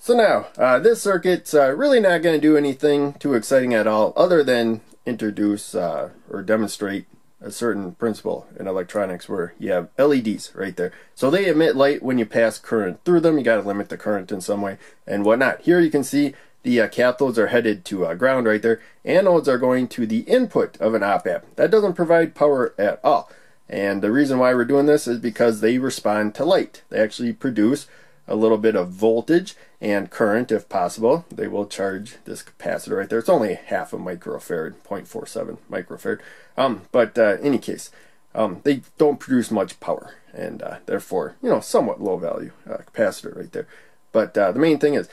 So now, uh, this circuit's uh, really not going to do anything too exciting at all other than introduce uh, or demonstrate a certain principle in electronics where you have LEDs right there. So they emit light when you pass current through them. You got to limit the current in some way and whatnot. Here you can see the uh, cathodes are headed to uh, ground right there. Anodes are going to the input of an op amp. That doesn't provide power at all. And the reason why we're doing this is because they respond to light. They actually produce a little bit of voltage and current if possible. They will charge this capacitor right there. It's only half a microfarad, 0.47 microfarad. Um, but uh, any case, um, they don't produce much power and uh, therefore, you know, somewhat low value uh, capacitor right there. But uh, the main thing is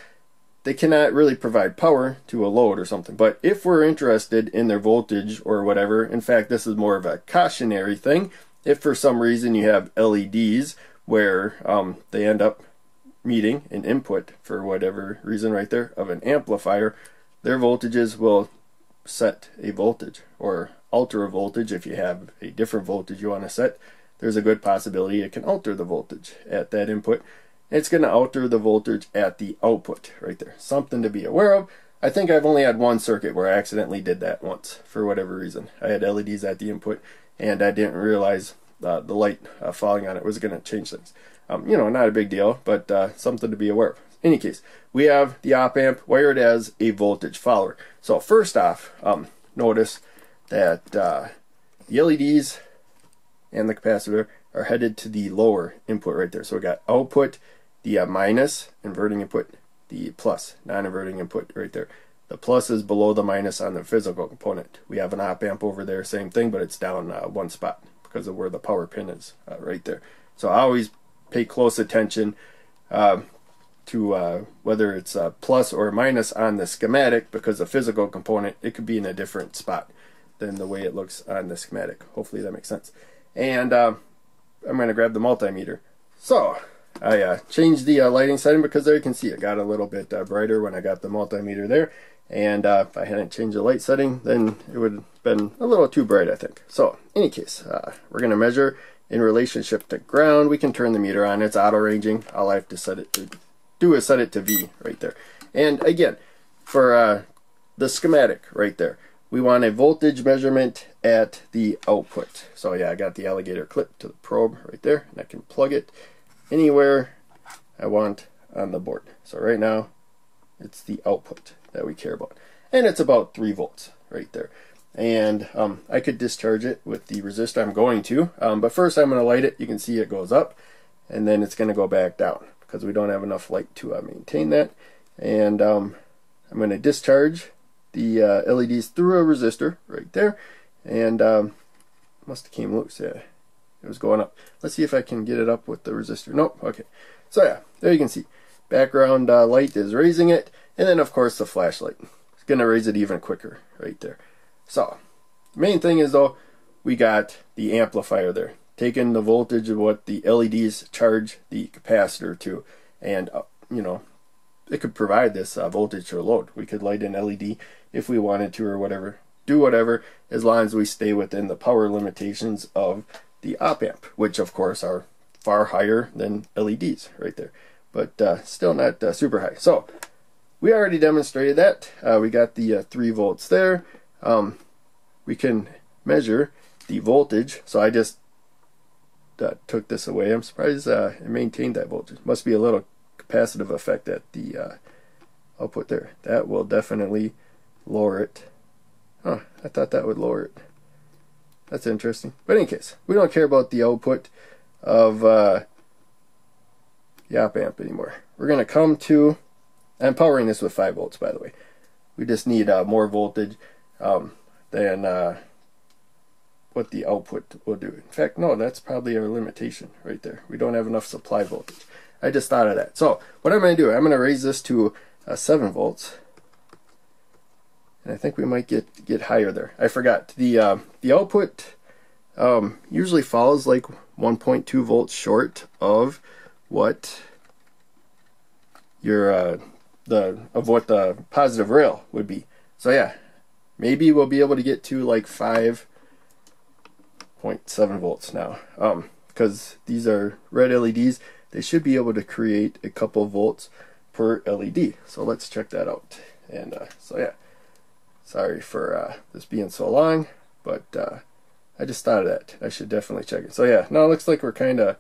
they cannot really provide power to a load or something. But if we're interested in their voltage or whatever, in fact, this is more of a cautionary thing. If for some reason you have LEDs where um, they end up meeting an input for whatever reason right there of an amplifier, their voltages will set a voltage or alter a voltage if you have a different voltage you want to set. There's a good possibility it can alter the voltage at that input it's going to alter the voltage at the output right there. Something to be aware of. I think I've only had one circuit where I accidentally did that once for whatever reason. I had LEDs at the input and I didn't realize uh, the light uh, falling on it was going to change things. Um, you know, not a big deal, but uh, something to be aware of. Any case, we have the op amp wired as a voltage follower. So first off, um, notice that uh, the LEDs and the capacitor are headed to the lower input right there. So we got output the uh, minus inverting input, the plus non-inverting input right there. The plus is below the minus on the physical component. We have an op amp over there, same thing, but it's down uh, one spot because of where the power pin is uh, right there. So I always pay close attention uh, to whether it's a plus or minus on the schematic because the physical component, it could be in a different spot than the way it looks on the schematic. Hopefully that makes sense. And uh, I'm going to grab the multimeter. So I uh, changed the uh, lighting setting because there you can see it got a little bit uh, brighter when I got the multimeter there. And uh, if I hadn't changed the light setting, then it would have been a little too bright, I think. So, any case, uh, we're going to measure in relationship to ground. We can turn the meter on. It's auto ranging. All I have to set it to do is set it to V right there. And again, for uh, the schematic right there, we want a voltage measurement at the output. So yeah, I got the alligator clip to the probe right there, and I can plug it anywhere I want on the board. So right now, it's the output that we care about. And it's about 3 volts right there. And um, I could discharge it with the resistor I'm going to. Um, but first I'm going to light it. You can see it goes up. And then it's going to go back down because we don't have enough light to uh, maintain that. And um, I'm going to discharge the uh, LEDs through a resistor right there. And um, must have came loose. Yeah, it was going up. Let's see if I can get it up with the resistor. Nope. Okay. So yeah, there you can see. Background uh, light is raising it. And then of course the flashlight. It's going to raise it even quicker right there. So, the main thing is though, we got the amplifier there. Taking the voltage of what the LEDs charge the capacitor to. And, uh, you know, it could provide this uh, voltage a load. We could light an LED if we wanted to or whatever. Do whatever as long as we stay within the power limitations of the op amp, which of course are far higher than LEDs right there, but uh, still not uh, super high. So we already demonstrated that. Uh, we got the uh, 3 volts there. Um, we can measure the voltage. So I just uh, took this away. I'm surprised uh, it maintained that voltage. Must be a little capacitive effect at the output there. That will definitely lower it. Huh, I thought that would lower it. That's interesting. But in any case, we don't care about the output of the op amp anymore. We're going to come to, I'm powering this with 5 volts by the way. We just need uh, more voltage um, than uh, what the output will do. In fact, no, that's probably our limitation right there. We don't have enough supply voltage. I just thought of that. So what I'm going to do, I'm going to raise this to uh, 7 volts and I think we might get get higher there. I forgot the uh, the output um, usually falls like 1.2 volts short of what your uh, the of what the positive rail would be. So yeah, maybe we'll be able to get to like 5.7 volts now. Um, because these are red LEDs, they should be able to create a couple volts per LED. So let's check that out. And uh, so yeah, sorry for uh, this being so long, but uh, I just thought of that. I should definitely check it. So yeah, now it looks like we're kind of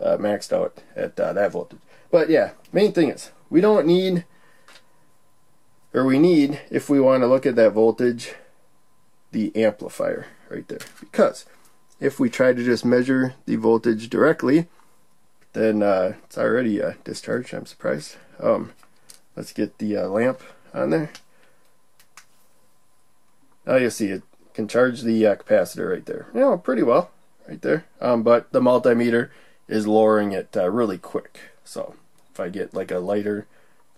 uh, maxed out at uh, that voltage. But yeah, main thing is we don't need, or we need, if we want to look at that voltage, the amplifier right there. Because if we try to just measure the voltage directly, then uh, it's already uh, discharged. I'm surprised. Um, let's get the uh, lamp on there. Now you see it can charge the uh, capacitor right there. You know, pretty well right there. Um, but the multimeter is lowering it uh, really quick. So if I get like a lighter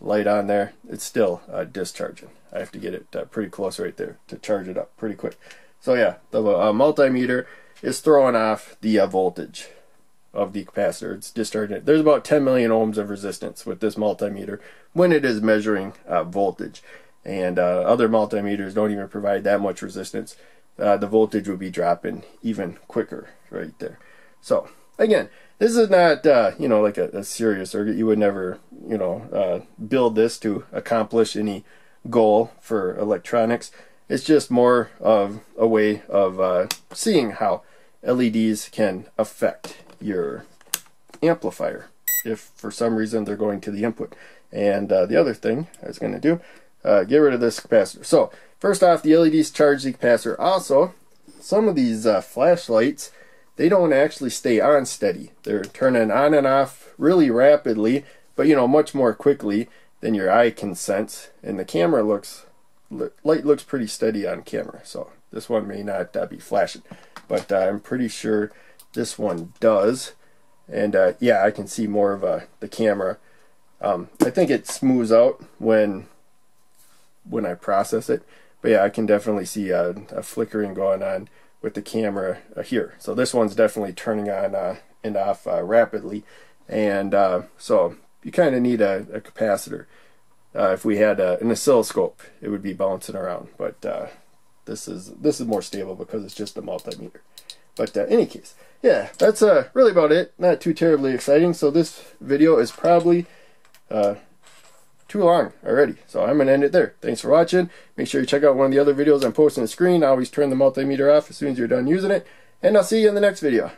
light on there, it's still uh, discharging. I have to get it uh, pretty close right there to charge it up pretty quick. So yeah, the uh, multimeter is throwing off the uh, voltage of the capacitor. It's discharging it. There's about 10 million ohms of resistance with this multimeter when it is measuring uh, voltage. And other multimeters don't even provide that much resistance. the voltage would be dropping even quicker right there. So again, this is not uh, you know like a, a, serious or You would never you know uh, build this to accomplish any goal for electronics. It's just more of a way of uh, seeing how LEDs can affect your amplifier if for some reason they're going to the input. And uh, the other thing I was going to do, uh, get rid of this capacitor. So first off, the LEDs charge the capacitor. Also, some of these uh, flashlights they don't actually stay on steady. They're turning on and off really rapidly, but you know, much more quickly than your eye can sense. And the camera looks, light looks pretty steady on camera. So this one may not uh, be flashing, but uh, I'm pretty sure this one does. And uh, yeah, I can see more of uh, the camera. Um, I think it smooths out when when I process it. But yeah, I can definitely see a, a flickering going on with the camera uh, here. So this one's definitely turning on uh, and off uh, rapidly. And uh, so you kind of need a, a capacitor. Uh, if we had an oscilloscope, it would be bouncing around. But this is this is more stable because it's just a multimeter. But uh, any case, yeah, that's uh, really about it. Not too terribly exciting. So this video is probably uh, too long already. So I'm going to end it there. Thanks for watching. Make sure you check out one of the other videos I'm posting on the screen. I always turn the multimeter off as soon as you're done using it. And I'll see you in the next video.